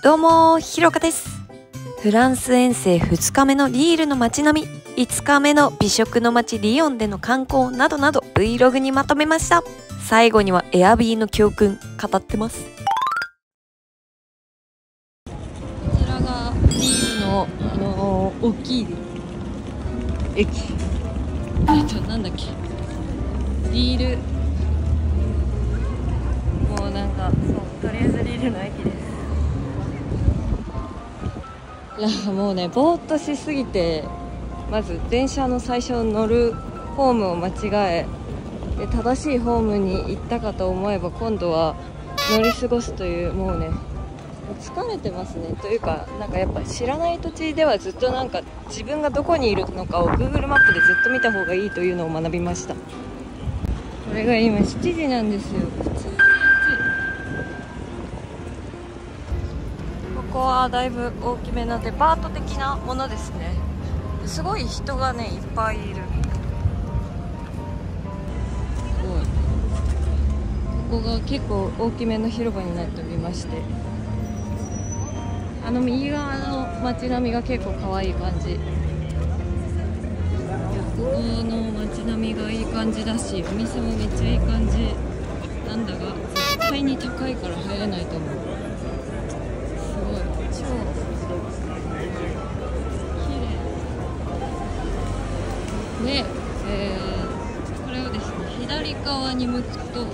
どうもひろかです。フランス遠征2日目のリールの街並み5日目の美食の街リヨンでの観光などなど Vlog にまとめました。最後にはエアビーの教訓語ってます。こちらがリールの、あのー、大きい駅。えっとなんだっけ。リール。もうなんかそうとりあえずリールの駅です。い やもうねぼーっとしすぎてまず電車の最初乗るホームを間違えで正しいホームに行ったかと思えば今度は乗り過ごすというもうね疲れてますね。というかなんかやっぱ知らない土地ではずっとなんか自分がどこにいるのかを Google マップでずっと見た方がいいというのを学びました。これが今7時なんですよ。ここはだいぶ大きめなデパート的なものですね。すごい人がねいっぱいいる。すごい。ここが結構大きめの広場になっておりまして。あの右側の街並みが結構可愛い感じ。ここの街並みがいい感じだしお店もめっちゃいい感じなんだが絶対に高いから入れないと思う。側に向くと。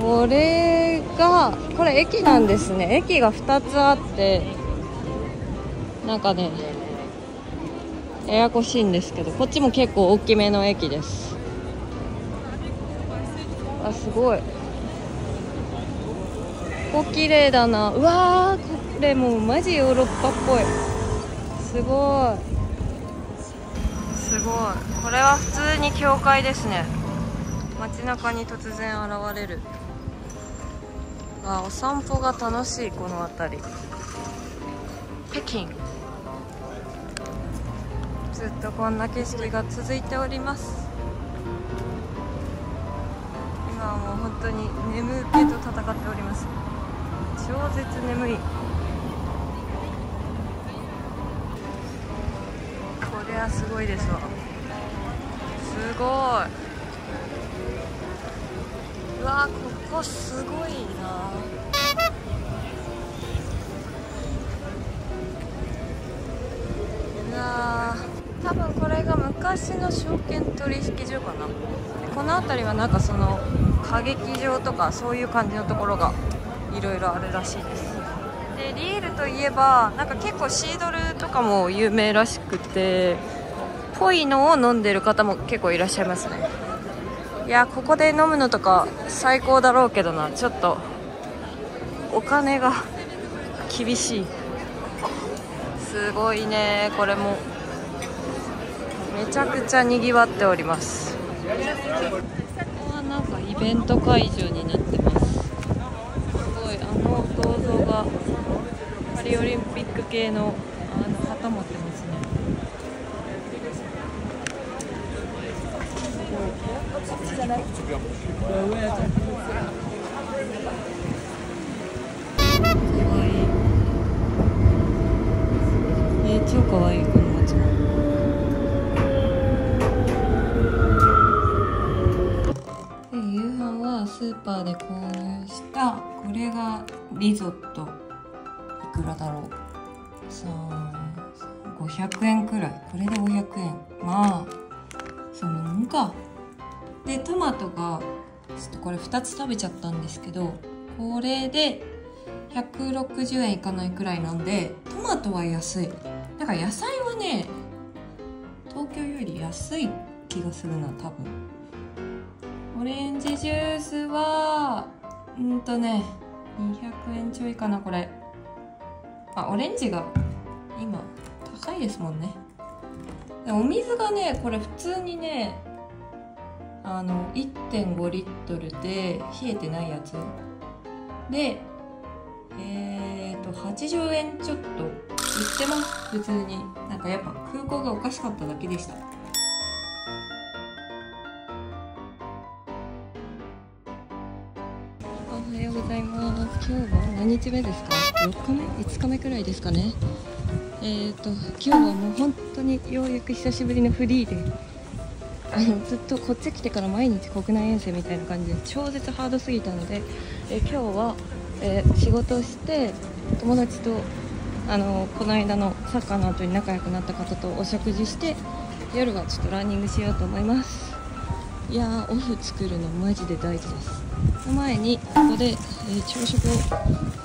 これがこれ駅なんですね。駅が2つあってなんかねややこしいんですけどこっちも結構大きめの駅です。あすごい。ここ綺麗だな。うわーこれもうマジヨーロッパっぽい。すごい。すごい。これは普通に教会ですね。街中に突然現れる。あお散歩が楽しいこの辺り。北京。ずっとこんな景色が続いております。今はもう本当に眠気と戦っております。超絶眠い。これはすごいですわすごいうわここすごいな。うわ多分これが昔の証券取引所かな。この辺りはなんかその歌劇場とかそういう感じのところがいろいろあるらしいです。でリールといえばなんか結構シードルとかも有名らしくてぽいのを飲んでる方も結構いらっしゃいますね。いやここで飲むのとか最高だろうけどな。ちょっとお金が厳しい。すごいね。これもめちゃくちゃにぎわっております。ここはなんかイベント会場になってます。すごいあの銅像がパリオリンピック系のあの旗持ってますね。かわいいえー、超かわいいこの街で夕飯はスーパーで購入したこれがリゾット。いくらだろう。さあ500円くらい。これで500円。まあそんなもんか。でトマトがちょっとこれ2つ食べちゃったんですけどこれで160円いかないくらいなんでトマトは安い。だから野菜はね東京より安い気がするな多分。オレンジジュースはうんとね200円ちょいかなこれ。あオレンジが今高いですもんね。お水がねこれ普通にねあの1.5リットルで冷えてないやつ。でえーと80円ちょっと。売ってます。普通に。なんかやっぱ空港がおかしかっただけでした。おはようございます。今日は何日目ですか？4日目？5日目くらいですかね。えーと今日はもう本当にようやく久しぶりのフリーであ のずっとこっち来てから毎日国内遠征みたいな感じで超絶ハードすぎたので、え今日は、えー、仕事して友達とあのこの間のサッカーの後に仲良くなった方とお食事して夜はちょっとランニングしようと思います。いやーオフ作るのマジで大事です。の前にここで、えー、朝食を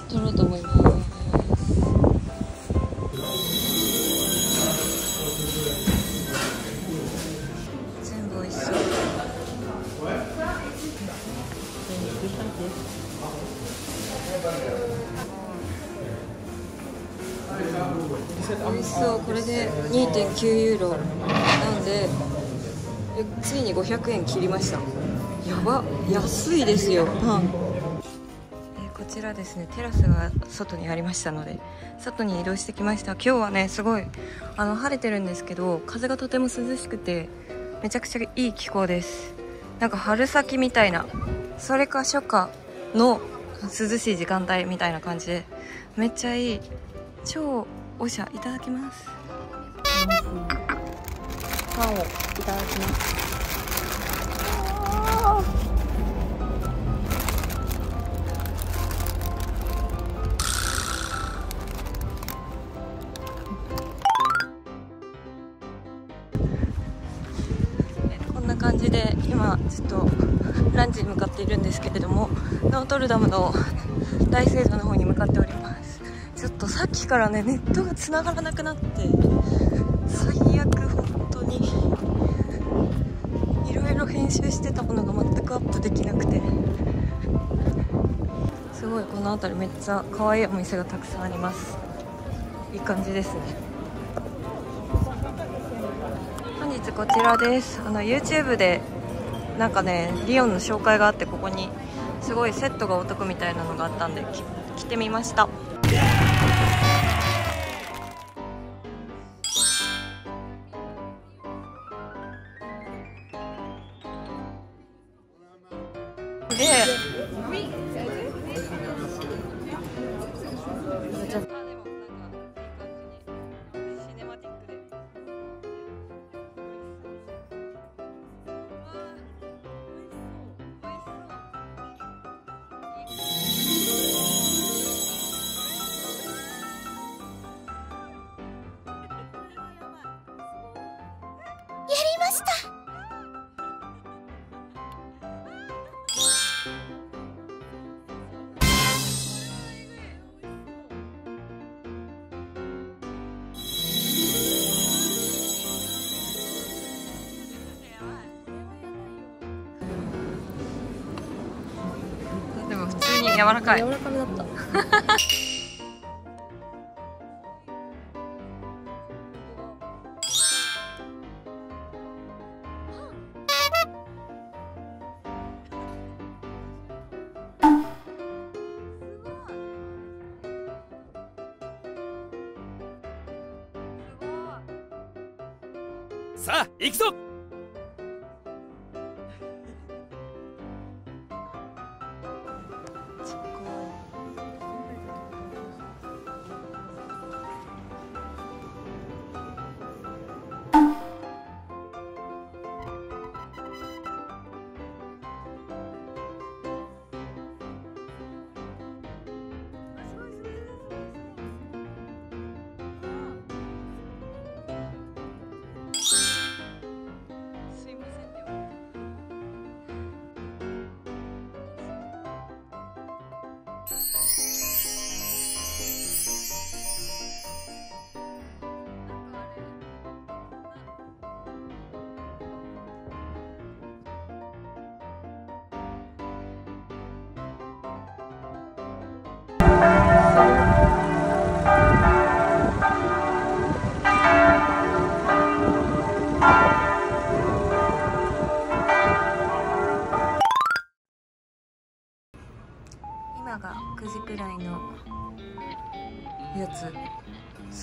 取ろうと思います。ついに500円切りました。やば。安いですよ。パン。こちらですね。テラスが外にありましたので外に移動してきました。今日はねすごいあの晴れてるんですけど風がとても涼しくてめちゃくちゃいい気候です。なんか春先みたいなそれか初夏の涼しい時間帯みたいな感じでめっちゃいい。超おしゃいただきます。パンをいただきますこんな感じで今ちょっとランチに向かっているんですけれどもノートルダムの大聖堂の方に向かっております。ちょっとさっきからねネットが繋がらなくなって。できなくて。すごいこの辺りめっちゃ可愛いお店がたくさんあります。いい感じですね。本日こちらです。あの YouTube でなんかねリオンの紹介があってここにすごいセットがお得みたいなのがあったんで来てみました。で柔らかい。柔らかめだった。さあ行くぞ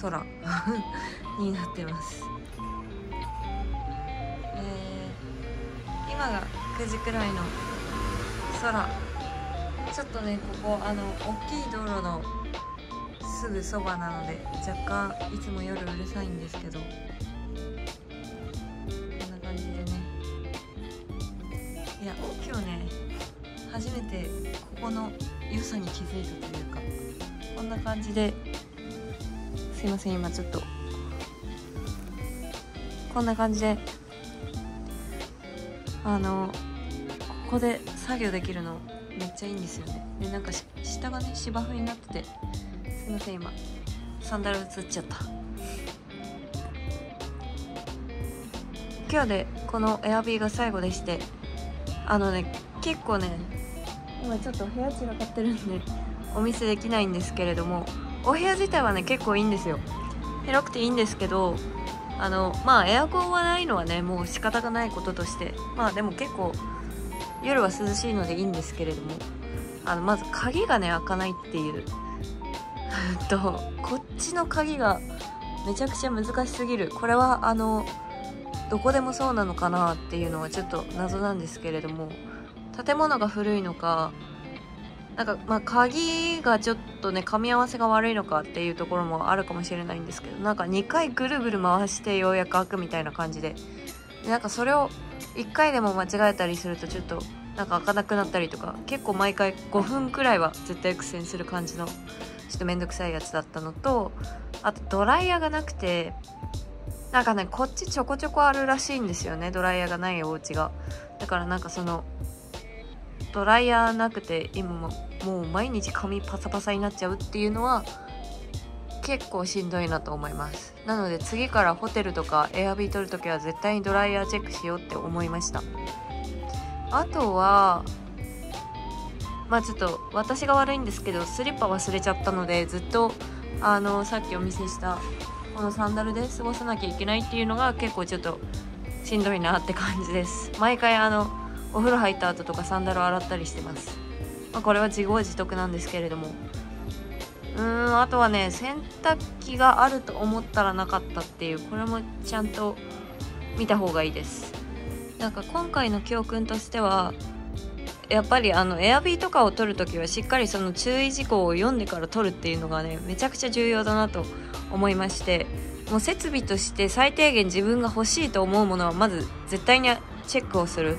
空 になってます。えー今が9時くらいの空。ちょっとねここあの大きい道路のすぐそばなので若干いつも夜うるさいんですけどこんな感じでね。いや今日ね初めてここの良さに気づいたというかこんな感じですいません今ちょっと。こんな感じであのここで作業できるのめっちゃいいんですよね。でなんか下がね芝生になっててすいません今サンダル映っちゃった。今日でこのエアビーが最後でしてあのね結構ね今ちょっと部屋散らかってるんでお見せできないんですけれどもお部屋自体はね結構いいんですよ。広くていいんですけどあのまあエアコンはないのはねもう仕方がないこととして。まあでも結構夜は涼しいのでいいんですけれども。あのまず鍵がね開かないっていう。とこっちの鍵がめちゃくちゃ難しすぎる。これはあのどこでもそうなのかなっていうのはちょっと謎なんですけれども。建物が古いのかなんかまあ鍵がちょっとね噛み合わせが悪いのかっていうところもあるかもしれないんですけどなんか2回ぐるぐる回してようやく開くみたいな感じででなんかそれを1回でも間違えたりするとちょっとなんか開かなくなったりとか結構毎回5分くらいは絶対苦戦する感じのちょっとめんどくさいやつだったのとあとドライヤーがなくてなんかねこっちちょこちょこあるらしいんですよねドライヤーがないお家が。だからなんかそのドライヤーなくて今ももう毎日髪パサパサになっちゃうっていうのは結構しんどいなと思います。なので次からホテルとかエアビー取るときは絶対にドライヤーチェックしようって思いました。あとはまあちょっと私が悪いんですけどスリッパ忘れちゃったのでずっとあのさっきお見せしたこのサンダルで過ごさなきゃいけないっていうのが結構ちょっとしんどいなって感じです。毎回あのお風呂入った後とかサンダル洗ったりしてます、まあ、これは自業自得なんですけれども。うーんあとはね洗濯機があると思ったらなかったっていうこれもちゃんと見た方がいいです。なんか今回の教訓としてはやっぱりあのエアビーとかを取るときはしっかりその注意事項を読んでから取るっていうのがねめちゃくちゃ重要だなと思いましてもう設備として最低限自分が欲しいと思うものはまず絶対にチェックをする。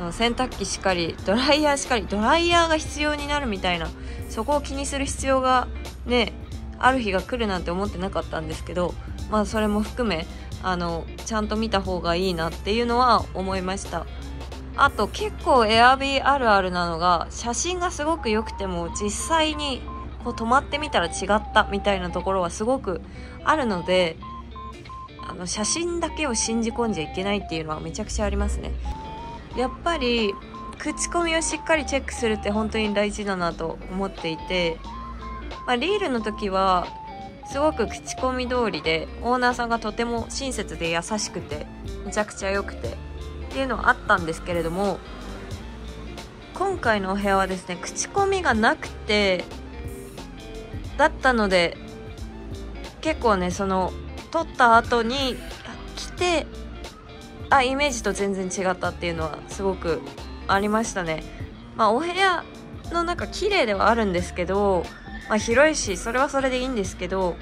その洗濯機しっかりドライヤーしっかりドライヤーが必要になるみたいなそこを気にする必要がねある日が来るなんて思ってなかったんですけどまあそれも含めあのちゃんと見た方がいいなっていうのは思いました。あと結構エアビーあるあるなのが写真がすごく良くても実際にこう止まってみたら違ったみたいなところはすごくあるのであの写真だけを信じ込んじゃいけないっていうのはめちゃくちゃありますね。やっぱり口コミをしっかりチェックするって本当に大事だなと思っていて、まあ、リールの時はすごく口コミ通りでオーナーさんがとても親切で優しくてめちゃくちゃ良くてっていうのはあったんですけれども今回のお部屋はですね口コミがなくてだったので結構ねその撮った後に来てあイメージと全然違ったっていうのはすごくありましたね。まあお部屋の中綺麗ではあるんですけど、まあ、広いしそれはそれでいいんですけど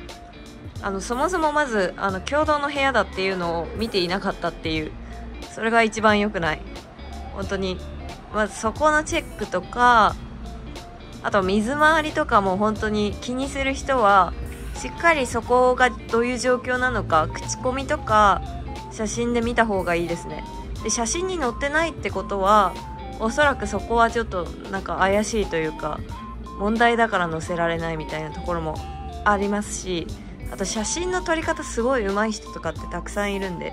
あのそもそもまずあの共同の部屋だっていうのを見ていなかったっていうそれが一番良くない。本当に。まずそこのチェックとかあと水回りとかも本当に気にする人はしっかりそこがどういう状況なのか口コミとか写真で見た方がいいですね。で写真に載ってないってことはおそらくそこはちょっとなんか怪しいというか問題だから載せられないみたいなところもありますしあと写真の撮り方すごい上手い人とかってたくさんいるんで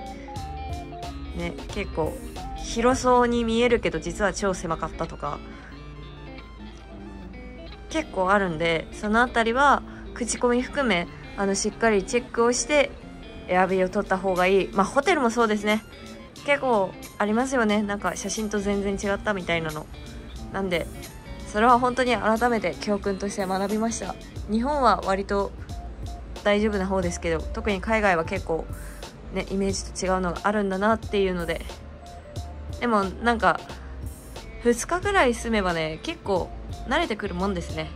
ね結構広そうに見えるけど実は超狭かったとか結構あるんでその辺りは口コミ含めあのしっかりチェックをしてエアビーを撮った方がいい。まあホテルもそうですね。結構ありますよね。なんか写真と全然違ったみたいなの。なんでそれは本当に改めて教訓として学びました。日本は割と大丈夫な方ですけど特に海外は結構ねイメージと違うのがあるんだなっていうので。でもなんか2日ぐらい住めばね結構慣れてくるもんですね。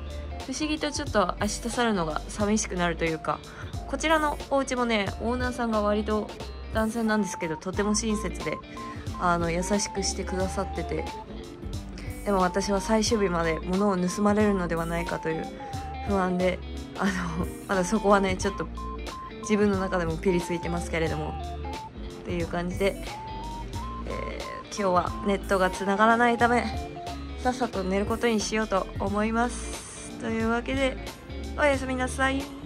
不思議とちょっと明日去るのが寂しくなるというかこちらのお家もねオーナーさんが割と男性なんですけどとても親切であの優しくしてくださっててでも私は最終日まで物を盗まれるのではないかという不安であのまだそこはねちょっと自分の中でもピリついてますけれどもっていう感じで、えー、今日はネットがつながらないためさっさと寝ることにしようと思います。というわけでおやすみなさい。